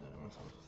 Dale, vamos a ver.